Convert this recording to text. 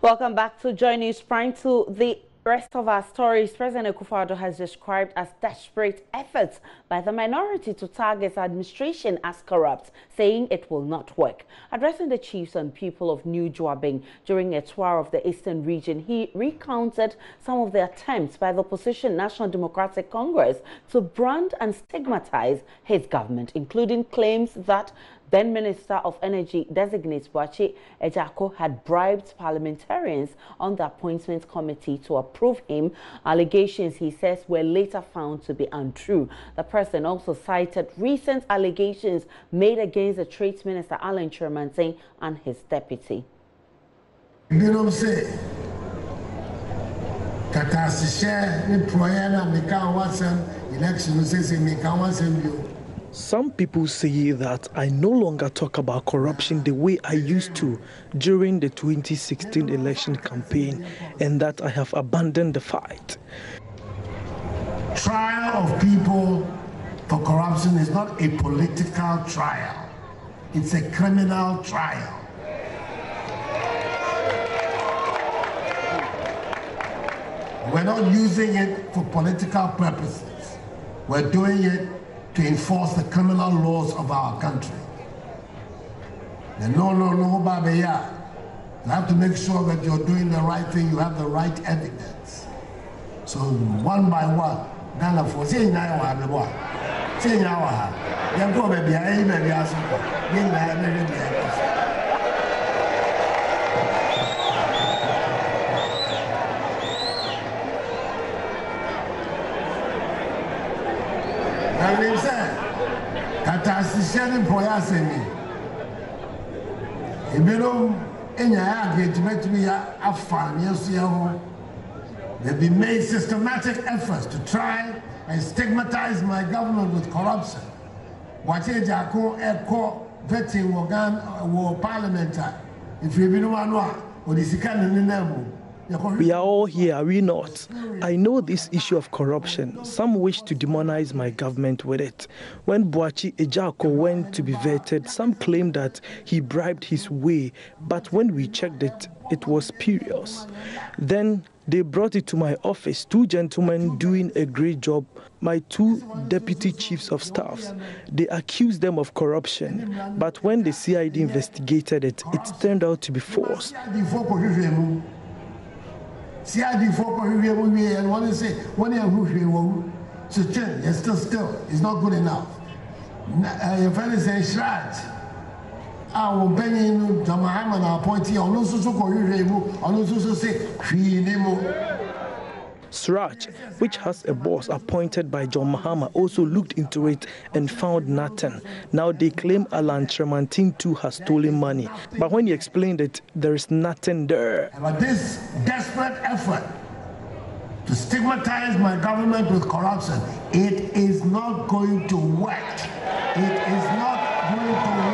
Welcome back to Joy News Prime to the rest of our stories. President Akufo-Addo has described as desperate efforts by the minority to target administration as corrupt, saying it will not work. Addressing the chiefs and people of New Juaben during a tour of the eastern region, he recounted some of the attempts by the opposition National Democratic Congress to brand and stigmatize his government, including claims that then Minister of Energy designate Boakye Agyarko had bribed parliamentarians on the appointment committee to approve him. Allegations, he says, were later found to be untrue. The president also cited recent allegations made against the Trade Minister Alan Kyerematen and his deputy. binom sɛ kataahyehyɛ ne porɔeɛ na meka ho asɛm election no sɛ Some people say that I no longer talk about corruption the way I used to during the 2016 election campaign and that I have abandoned the fight. Trial of people for corruption is not a political trial, it's a criminal trial. We're not using it for political purposes. We're doing it to enforce the criminal laws of our country. And no, no, no, Baba, yeah. You have to make sure that you're doing the right thing, you have the right evidence. So one by one, Ghana for say now I have one. Support. Ɛnim sɛ kataahyehyɛ ne mpɔyɛ asɛm yi ebinom enyaeɛ ade atumatumi yɛ afa neɛ so yɛ ho. There be made systematic efforts to try and stigmatize my government with corruption. Wɔakye gyako ɛkɔ vetting wɔ ghana wɔ parliament a efiri ebinom ano a wɔde sika ne nenam mu. We are all here, are we not? I know this issue of corruption. Some wish to demonize my government with it. When Boakye Agyarko went to be vetted, some claimed that he bribed his way, but when we checked it, it was spurious. Then they brought it to my office, two gentlemen doing a great job, my two deputy chiefs of staffs. They accused them of corruption, but when the CID investigated it, it turned out to be false. si adifoɔ kɔ hwehwɛ mu wie yɛ no wɔn se wɔn yɛ ho hwee wɔ wu kyekyere yɛ still still it's not good enough. Na yɛfɛ ne sɛ nhyiraat a wɔn panyin no dama hama na apɔnti a ɔno nso so kɔ hwehwɛ mu ɔno nso so se hwii ne mu. CHRAJ, which has a boss appointed by John Mahama, also looked into it and found nothing. Now they claim Alan Kyerematen too has stolen money. But when he explained it, there is nothing there. But this desperate effort to stigmatize my government with corruption, it is not going to work. It is not going to work.